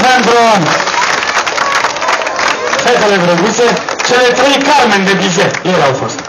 pentru fetele drăguțe, cele trei Carmen de Bizet. Ele au fost.